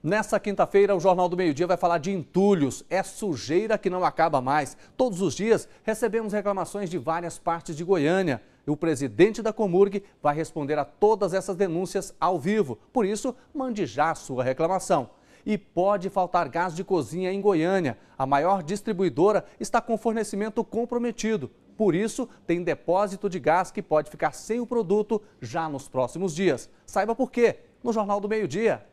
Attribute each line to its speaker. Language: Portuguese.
Speaker 1: Nessa quinta-feira, o Jornal do Meio Dia vai falar de entulhos. É sujeira que não acaba mais. Todos os dias recebemos reclamações de várias partes de Goiânia. E o presidente da Comurg vai responder a todas essas denúncias ao vivo. Por isso, mande já a sua reclamação. E pode faltar gás de cozinha em Goiânia. A maior distribuidora está com fornecimento comprometido. Por isso, tem depósito de gás que pode ficar sem o produto já nos próximos dias. Saiba por quê no Jornal do Meio Dia.